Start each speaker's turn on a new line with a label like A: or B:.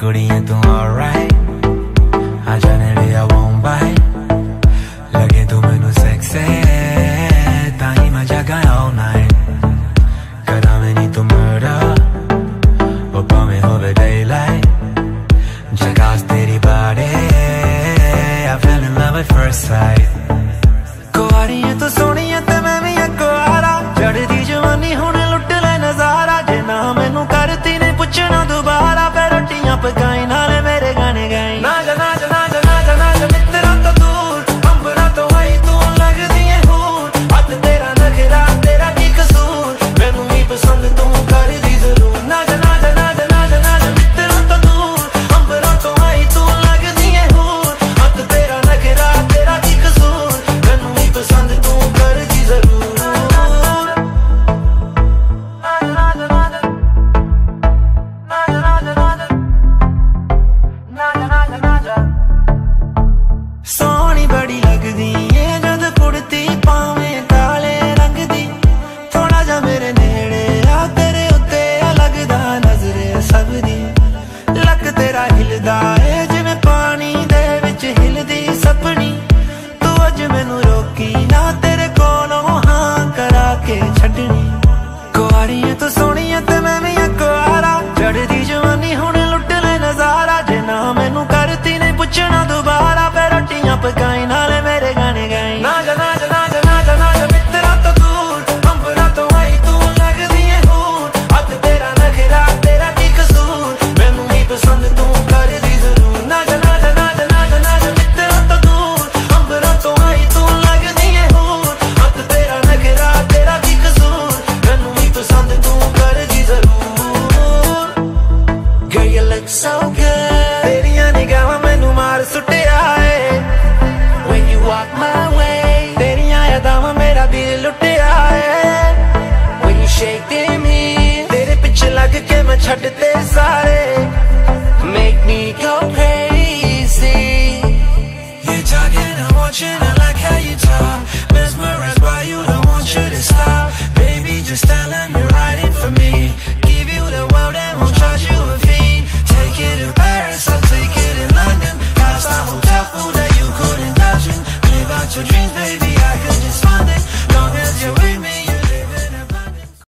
A: ਕੁੜੀਆਂ ਤੂੰ ਆਲਰਾਈਟ ਆ ਜਾਣੇ ਲਿਆ ਵਨ ਬਾਈ ਲਗੇ ਤੂੰ ਮੈਨੂੰ ਸੈਕਸੀ ਤਾਂ ਹੀ ਮੈਂ ਜਾਗਾ ਆਲ ਨਾਈਟ ਕਰਾਂ ਮੈਨੀ ਤੂੰ ਮਰਡਰ ਉਹ ਭਾਵੇਂ ਹੋਵੇ ਡੇਲਾਈਟ ਜਗਾਸ ਤੇਰੀ body I fell in love at first sight ਕੁਆਰੀਆਂ ਤੂੰ ਸੋਹਣੀਆਂ ਹਿਲਦਾ ਏ, ਜਿਵੇਂ ਪਾਣੀ ਦੇ ਵਿੱਚ ਹਿਲਦੀ ਸਪਣੀ ਤੂੰ ਅੱਜ ਮੈਨੂੰ ਰੋਕੀ ਨਾ, ਤੇਰੇ ਕੋਲੋਂ ਹਾਂ ਕਰਾ ਕੇ ਛੱਡਣੀ। ਕੁਆਰੀਆਂ ਤੂੰ ਸੋਹਣੀਆਂ ਤੇ ਮੈਂ ਵੀ ਆ ਕੁਆਰਾ ਚੜਦੀ ਜਵਾਨੀ ਹੁਣ ਲੁੱਟ ਲੈ ਨਜ਼ਾਰਾ, ਜੇ ਨਾ ਮੈਨੂੰ ਕਰਤੀ ਨਹੀਂ ਪੁੱਛਣਾ ਦੁਬਾਰਾ। ਫੇਰ ਰੋਟੀਆਂ ਪਕਾਈ watching, I like how you talk. Mesmerized by you, don't want you to stop. Baby, just tell them you're riding for me. Give you the world and won't charge you a fee. Take it in Paris, I'll take it in London. Five-star hotel food that you couldn't imagine. Live out your dreams, baby, I could just fund it. Long as you're with me